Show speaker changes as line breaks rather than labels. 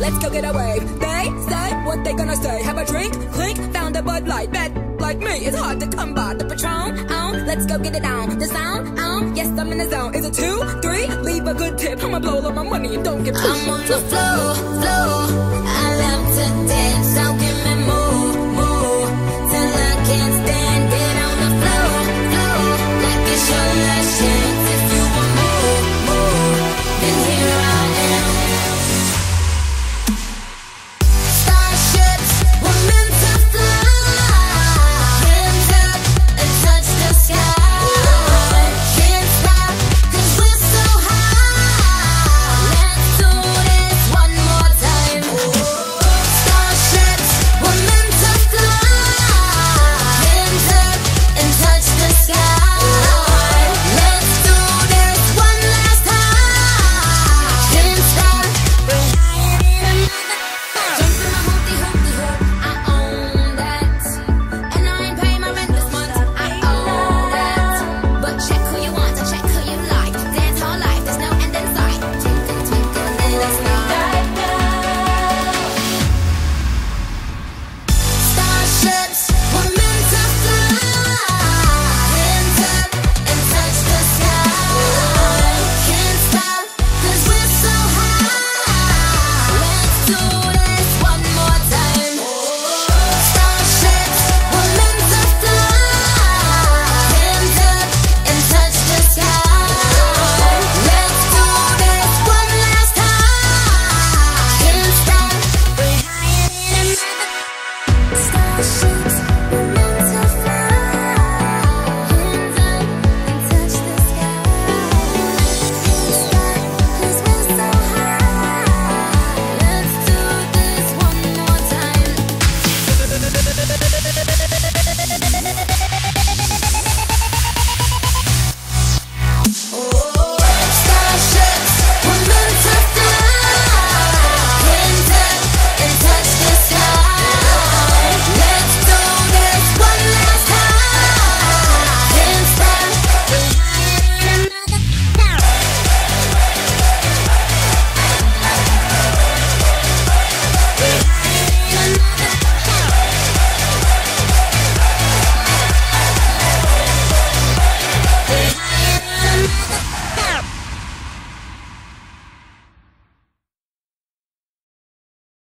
let's go get a wave. They say what they gonna say. Have a drink, clink, found a Bud Light. Bet like me, it's hard to come by. The Patron, on, let's go get it down. The sound, on, yes, I'm in the zone. Is it two, three? Leave a good tip. I'ma blow all my money and don't get pushed.
I'm on the floor, floor. sky.